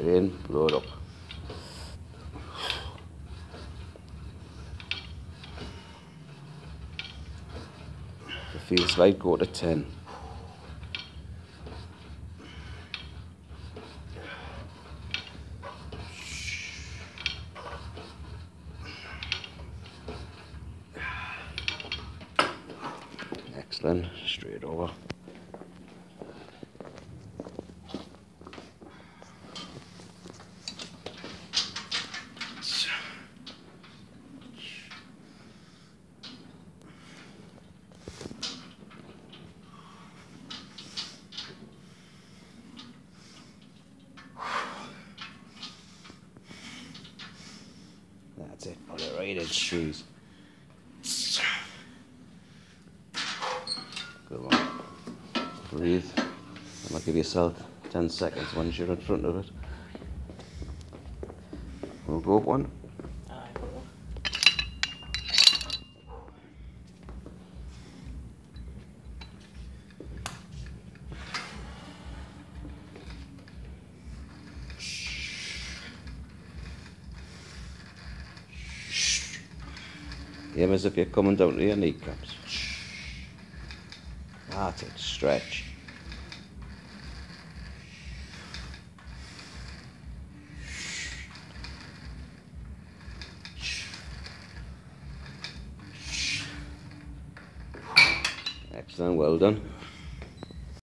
in, blow it up. It feels right, go to 10. Excellent, straight over. That's it, in shoes. Good one. Breathe. I'll give yourself 10 seconds once you're in front of it. We'll go up one. Aim as if you're coming down to your kneecaps. That's it, stretch. Excellent, well done.